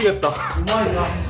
違った。うまいな。